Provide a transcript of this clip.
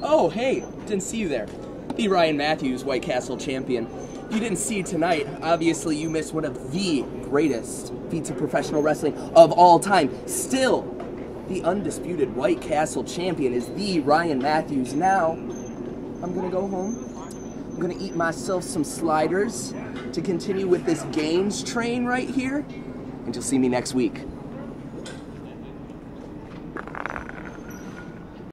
Oh, hey, didn't see you there. The Ryan Matthews, White Castle champion. You didn't see tonight. Obviously, you missed one of the greatest feats of professional wrestling of all time. Still, the undisputed White Castle champion is the Ryan Matthews. Now, I'm gonna go home. I'm gonna eat myself some sliders to continue with this gains train right here, and you'll see me next week.